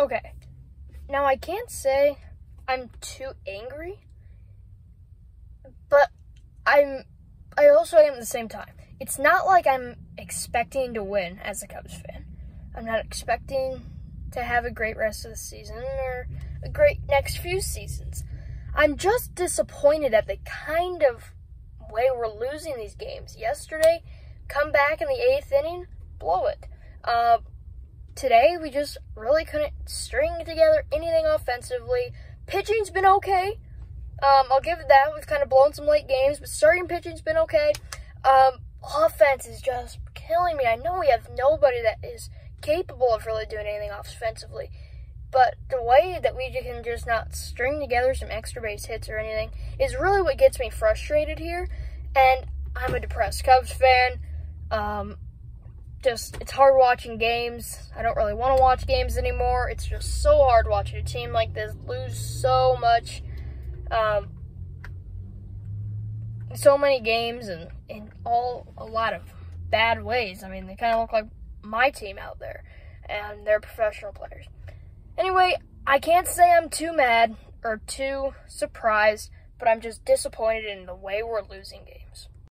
Okay. Now I can't say I'm too angry, but I'm I also am at the same time. It's not like I'm expecting to win as a Cubs fan. I'm not expecting to have a great rest of the season or a great next few seasons. I'm just disappointed at the kind of way we're losing these games. Yesterday, come back in the eighth inning, blow it. Uh, today, we just really couldn't string together anything offensively. Pitching's been okay. Um, I'll give it that. We've kind of blown some late games, but starting pitching's been okay. Um, offense is just killing me. I know we have nobody that is capable of really doing anything offensively. But the way that we can just not string together some extra base hits or anything is really what gets me frustrated here. And I'm a depressed Cubs fan. Um, just, it's hard watching games. I don't really want to watch games anymore. It's just so hard watching a team like this lose so much. Um, so many games and in all a lot of bad ways. I mean, they kind of look like my team out there, and they're professional players. Anyway, I can't say I'm too mad or too surprised, but I'm just disappointed in the way we're losing games.